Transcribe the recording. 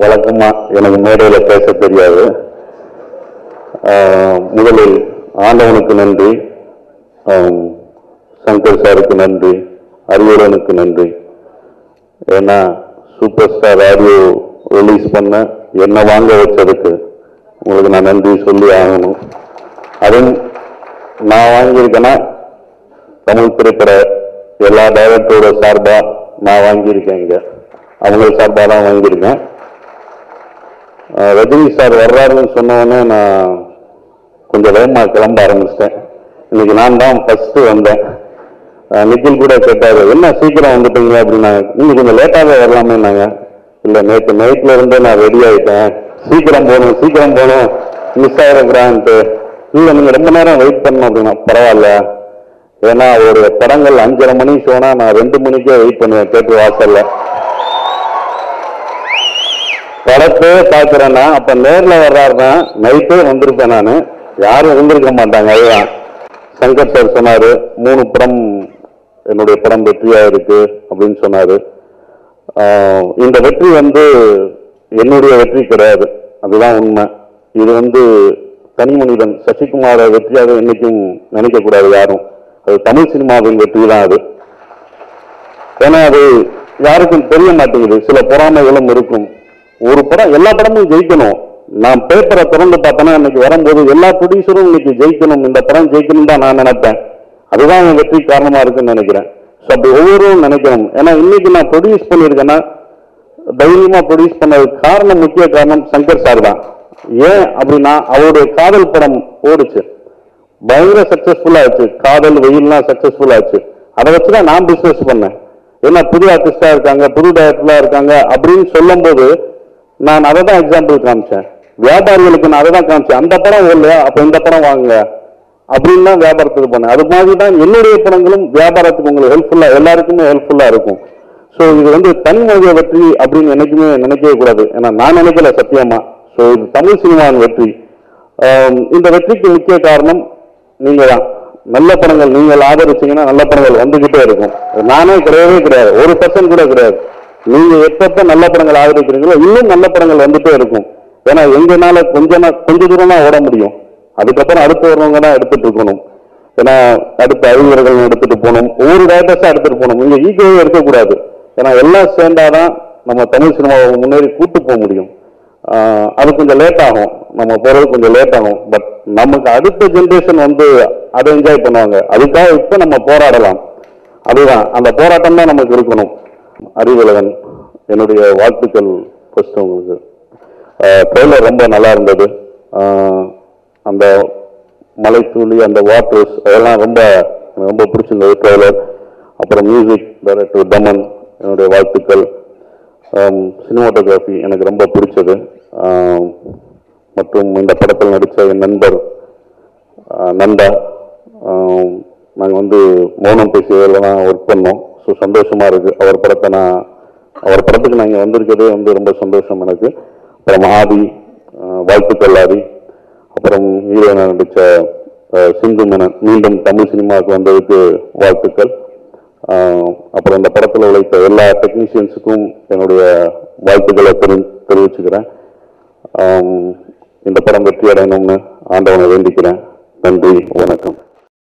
வழக்கமா எனக்கு மேடையில் பேச தெரியாது. முதலில் ஆண்டவனுக்கு நன்றி. சங்கர் சாருக்கு நன்றி. அரியவனுக்கு நன்றி. ஏன்னா சூப்பர் ஸ்டார் ஆடியோ ரிலீஸ் பண்ண என்ன வாங்க வச்சதுக்கு உங்களுக்கு நான் நன்றி சொல்லி ஆகணும். அதுவும் நான் வாங்கியிருக்கேன்னா தமிழ் திரைப்பட எல்லா டைரக்டரோட சார்பாக நான் வாங்கியிருக்கேன் இங்கே. அவங்க சார்பாக தான் வாங்கியிருக்கேன். ரஜினி சார் வர்றாருன்னு சொன்ன நான் கொஞ்சம் வேகமாக கிளம்ப ஆரம்பிச்சிட்டேன். இன்னைக்கு நான் தான் ஃபஸ்ட்டு வந்தேன். நிக்கில் கூட கேட்டார் என்ன சீக்கிரம் வந்துட்டீங்களா அப்படின்னா இன்னும் கொஞ்சம் லேட்டாகவே வரலாமே நாங்கள் இல்லை நேற்று நைட்டில் இருந்தே நான் ரெடி ஆகிட்டேன் சீக்கிரம் போகணும் சீக்கிரம் போகணும். மிஸ் ஆயிடக்கூடாதுன்ட்டு இல்லை நீங்க ரொம்ப நேரம் வெயிட் பண்ணணும் அப்படின்னா பரவாயில்ல. ஏன்னா ஒரு படங்கள் அஞ்சரை மணி ஷோனா நான் ரெண்டு மணிக்கே வெயிட் பண்ணுவேன் தேட்டர் வாசலில். படத்தை பார்க்கிறேன்னா அப்ப நேர்ல வர்றாருன்னா நைட்டே வந்திருப்பேன் நான். யாரும் இருந்திருக்க மாட்டாங்க அதுதான். சங்கர் சார் சொன்னாரு மூணு படம் என்னுடைய படம் வெற்றியா இருக்கு அப்படின்னு சொன்னாரு. இந்த வெற்றி வந்து என்னுடைய வெற்றி கிடையாது. அதுதான் உண்மை. இது வந்து தனி மனிதன் சசிகுமார வெற்றியாக என்னைக்கும் நினைக்கக்கூடாது யாரும். அது தமிழ் சினிமாவின் வெற்றி தான் அது. ஏன்னா அது யாருக்கும் தெரிய மாட்டேங்குது. சில பொறாமைகளும் இருக்கும். ஒரு படம் எல்லா படமும் ஜெயிக்கணும். நான் பேப்பரை திறந்து பார்த்தேன்னா இன்னைக்கு வரும்போது எல்லா ப்ரொடியூசரும் இன்னைக்கு ஜெயிக்கணும். இந்த படம் ஜெயிக்கணும் தான் நான் நினைப்பேன். அதுதான் என் வெற்றி காரணமா இருக்குன்னு நினைக்கிறேன். ஸோ அப்படி ஒவ்வொருவரும் நினைக்கணும். ஏன்னா இன்னைக்கு நான் ப்ரொடியூஸ் பண்ணியிருக்கேன்னா தைரியமா ப்ரொடியூஸ் பண்ணதுக்கு காரணம் முக்கிய காரணம் சங்கர் சார் தான். ஏன் அப்படின்னா அவருடைய காதல் படம் ஓடுச்சு. பயங்கர சக்சஸ்ஃபுல்லா ஆச்சு. காதல் வெயில்லாம் சக்சஸ்ஃபுல்லா ஆச்சு. அதை வச்சுதான் நான் பிசினஸ் பண்ணேன். ஏன்னா புது ஆர்டிஸ்டா இருக்காங்க புது டைரக்டரா இருக்காங்க அப்படின்னு சொல்லும்போது நான் அதை தான் எக்ஸாம்பிள் காமிச்சேன். வியாபாரிகளுக்கு நான் அதை தான் காமிச்சேன். அந்த படம் ஓடலையா? அப்போ இந்த படம் வாங்குங்க. அப்படின்னு தான் வியாபாரத்துக்கு போனேன். அது மாதிரி தான் என்னுடைய படங்களும் வியாபாரத்துக்கு உங்களுக்கு ஹெல்ப்ஃபுல்லாக எல்லாருக்குமே ஹெல்ப்ஃபுல்லாக இருக்கும். ஸோ இது வந்து தனி மனித வெற்றி அப்படின்னு என்னைக்குமே நினைக்கவே கூடாது. ஏன்னா நான் நினைக்கல சத்தியமா. ஸோ இது தமிழ் சினிமாவின் வெற்றி. இந்த வெற்றிக்கு முக்கிய காரணம் நீங்கள் தான் நல்ல படங்கள் நீங்கள் ஆதரிச்சிங்கன்னா நல்ல படங்கள் வந்துக்கிட்டே இருக்கும். நானே கிடையவே கிடையாது. ஒரு பர்சன்ட் கூட கிடையாது. நீங்க எப்பப்ப நல்ல படங்கள் ஆதரிக்கிறீங்களோ இன்னும் நல்ல படங்கள் வந்துட்டே இருக்கும். ஏன்னா எங்கனால கொஞ்ச கொஞ்ச தூரம் தான் ஓட முடியும். அதுக்கப்புறம் அடுத்து வரவங்க தான் எடுத்துட்டு இருக்கணும். ஏன்னா அடுத்த அறிஞர்கள் எடுத்துட்டு போகணும். ஒவ்வொரு டேரக்டர்ஸா எடுத்துட்டு போகணும். இங்க ஈகோவே இருக்கக்கூடாது. ஏன்னா எல்லாம் சேர்ந்தாதான் நம்ம தமிழ் சினிமாவை முன்னேறி கூட்டு போக முடியும். அது கொஞ்சம் லேட் ஆகும். நம்ம போறது கொஞ்சம் லேட் ஆகும். பட் நமக்கு அடுத்த ஜென்ரேஷன் வந்து அதை என்ஜாய் பண்ணுவாங்க. அதுக்காக இப்ப நம்ம போராடலாம். அதுதான். அந்த போராட்டம் தான் நமக்கு இருக்கணும். அறிவுலகன் என்னுடைய வாழ்த்துக்கள் ஃபர்ஸ்ட் உங்களுக்கு. ட்ரெயிலர் ரொம்ப நல்லா இருந்தது. அந்த மலைத்துளி அந்த வாட்டர்ஸ் அதெல்லாம் ரொம்ப எனக்கு ரொம்ப பிடிச்சிருந்தது ட்ரெய்லர் அப்புறம் மியூசிக் டைரக்டர் தமன் என்னுடைய வாழ்த்துக்கள். சினிமாட்டோகிராஃபி எனக்கு ரொம்ப பிடிச்சது. மற்றும் இந்த படத்தில் நடித்த என் நண்பர் நண்பா நாங்கள் வந்து மௌனம் பேசியதெல்லாம் ஒர்க் பண்ணோம். ஸோ சந்தோஷமாக இருக்குது அவர் படத்தை நான் அவர் படத்துக்கு நாங்கள் வந்திருக்கிறதே வந்து ரொம்ப சந்தோஷம் எனக்கு. அப்புறம் ஆதி ஆஹ், வாழ்த்துக்கள் அப்புறம் ஹீரோயினா நடித்த சிந்து மேனன். மீண்டும் தமிழ் சினிமாவுக்கு வந்ததுக்கு வாழ்த்துக்கள். அப்புறம் இந்த படத்தில் உழைத்த எல்லா டெக்னீஷியன்ஸுக்கும் என்னுடைய வாழ்த்துக்களை தெரி தெரிவிச்சுக்கிறேன். இந்த படம் வெற்றி அடையணும்னு ஆண்டவனை வேண்டிக்கிறேன். நன்றி வணக்கம்.